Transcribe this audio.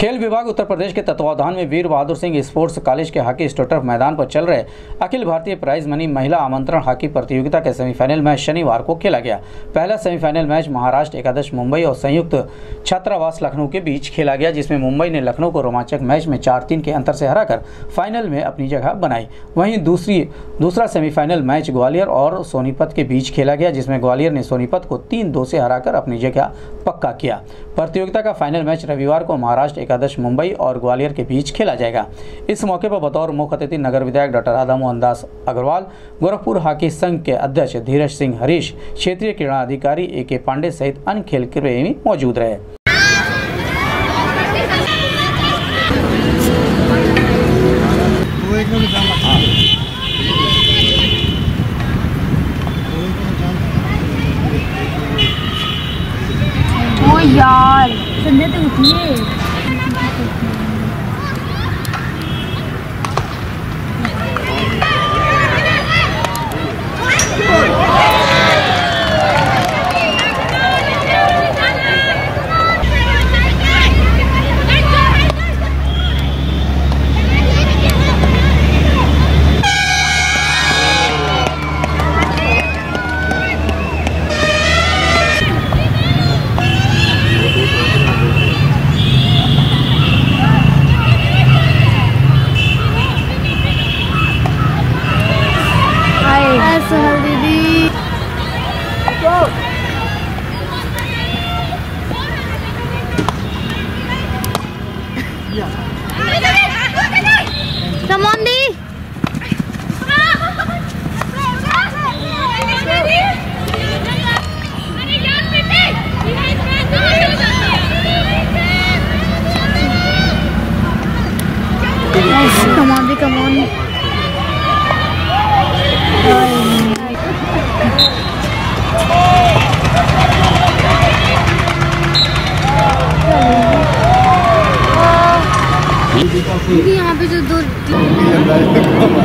खेल विभाग उत्तर प्रदेश के तत्वावधान में वीर बहादुर सिंह स्पोर्ट्स कॉलेज के हॉकी स्टोटर्फ मैदान पर चल रहे अखिल भारतीय प्राइज मनी महिला आमंत्रण हॉकी प्रतियोगिता के सेमीफाइनल मैच शनिवार को खेला गया। पहला सेमीफाइनल मैच महाराष्ट्र, एकादश मुंबई और संयुक्त छात्रावास लखनऊ के बीच खेला गया, जिसमें मुंबई ने लखनऊ को रोमांचक मैच में चार तीन के अंतर से हराकर फाइनल में अपनी जगह बनाई। वहीं दूसरी, दूसरा सेमीफाइनल मैच ग्वालियर और सोनीपत के बीच खेला गया, जिसमें ग्वालियर ने सोनीपत को तीन दो से हराकर अपनी जगह पक्का किया। प्रतियोगिता का फाइनल मैच रविवार को महाराष्ट्र एकादश, मुंबई और ग्वालियर के बीच खेला जाएगा। इस मौके पर बतौर मुख्य अतिथि नगर विधायक डॉक्टर राधा मोहन दास अग्रवाल, गोरखपुर हॉकी संघ के अध्यक्ष धीरज सिंह हरीश, क्षेत्रीय क्रीड़ा अधिकारी ए के पांडे सहित अन्य खेल प्रेमी मौजूद रहे। यार संध्या तो उठिए सहल दीदी समोंदी Come on, come on. यहाँ पे जो दो